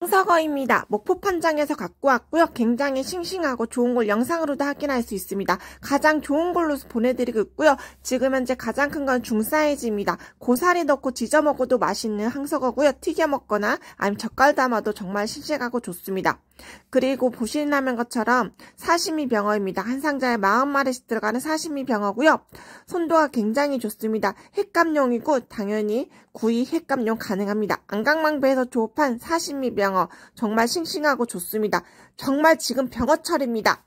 황석어입니다. 목포 판장에서 갖고 왔고요. 굉장히 싱싱하고 좋은 걸 영상으로도 확인할 수 있습니다. 가장 좋은 걸로 보내드리고 있고요. 지금 현재 가장 큰 건 중사이즈입니다. 고사리 넣고 지져 먹어도 맛있는 황석어고요. 튀겨 먹거나 아니면 젓갈 담아도 정말 싱싱하고 좋습니다. 그리고 보시는 것처럼 사시미 병어입니다. 한 상자에 40마리씩 들어가는 사시미 병어고요. 손도가 굉장히 좋습니다. 횟감용이고 당연히 구이 횟감용 가능합니다. 안강망배에서 조업한 사시미 병어 정말 싱싱하고 좋습니다. 정말 지금 병어철입니다.